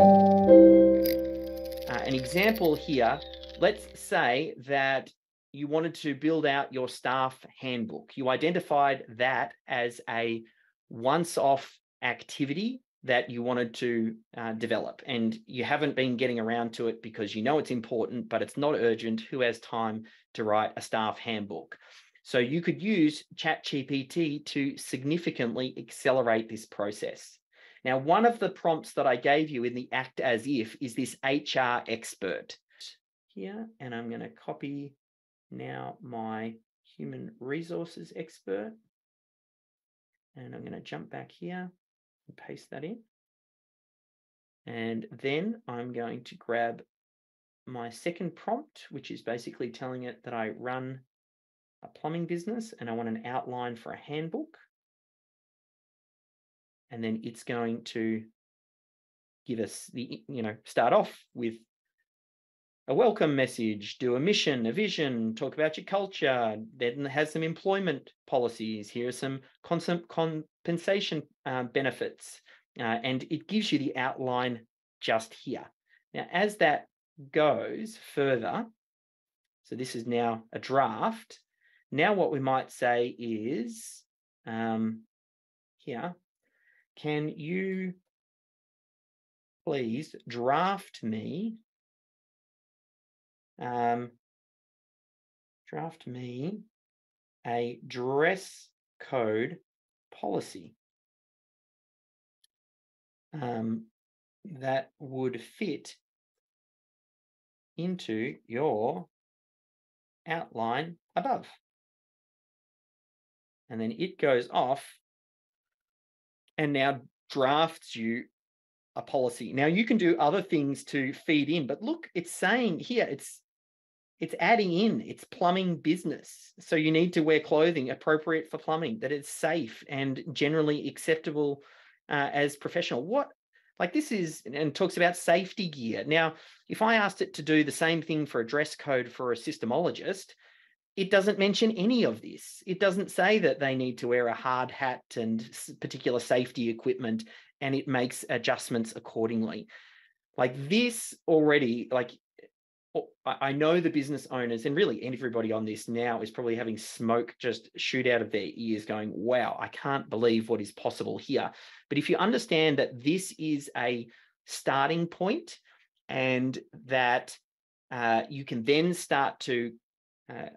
Uh, an example here, let's say that you wanted to build out your staff handbook. You identified that as a once off activity that you wanted to uh, develop and you haven't been getting around to it because you know it's important, but it's not urgent. Who has time to write a staff handbook? So you could use ChatGPT to significantly accelerate this process. Now, one of the prompts that I gave you in the act as if is this HR expert here, and I'm going to copy now my human resources expert. And I'm going to jump back here and paste that in. And then I'm going to grab my second prompt, which is basically telling it that I run a plumbing business and I want an outline for a handbook and then it's going to give us the you know start off with a welcome message do a mission a vision talk about your culture then has some employment policies here are some compensation uh, benefits uh, and it gives you the outline just here. Now as that goes further so this is now a draft now what we might say is um, here can you please draft me um, draft me a dress code policy um, that would fit into your outline above. And then it goes off and now drafts you a policy. Now you can do other things to feed in, but look, it's saying here it's it's adding in it's plumbing business. So you need to wear clothing appropriate for plumbing, that it's safe and generally acceptable uh, as professional. What like this is and talks about safety gear. Now, if I asked it to do the same thing for a dress code for a systemologist, it doesn't mention any of this. It doesn't say that they need to wear a hard hat and particular safety equipment, and it makes adjustments accordingly. Like this already, like I know the business owners and really everybody on this now is probably having smoke just shoot out of their ears, going, wow, I can't believe what is possible here. But if you understand that this is a starting point and that uh, you can then start to uh,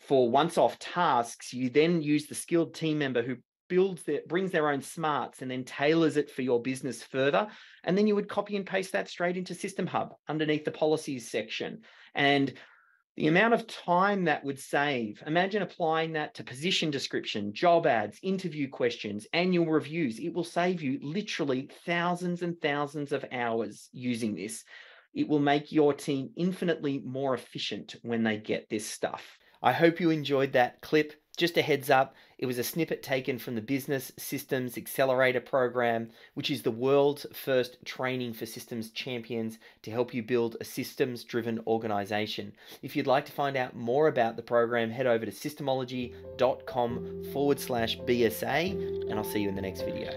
for once off tasks, you then use the skilled team member who builds their brings their own smarts and then tailors it for your business further. And then you would copy and paste that straight into systemHUB underneath the policies section. And the amount of time that would save imagine applying that to position description job ads interview questions annual reviews. It will save you literally thousands and thousands of hours using this. It will make your team infinitely more efficient when they get this stuff I hope you enjoyed that clip. Just a heads up, it was a snippet taken from the Business Systems Accelerator program, which is the world's first training for systems champions to help you build a systems driven organization. If you'd like to find out more about the program, head over to systemology.com forward slash BSA, and I'll see you in the next video.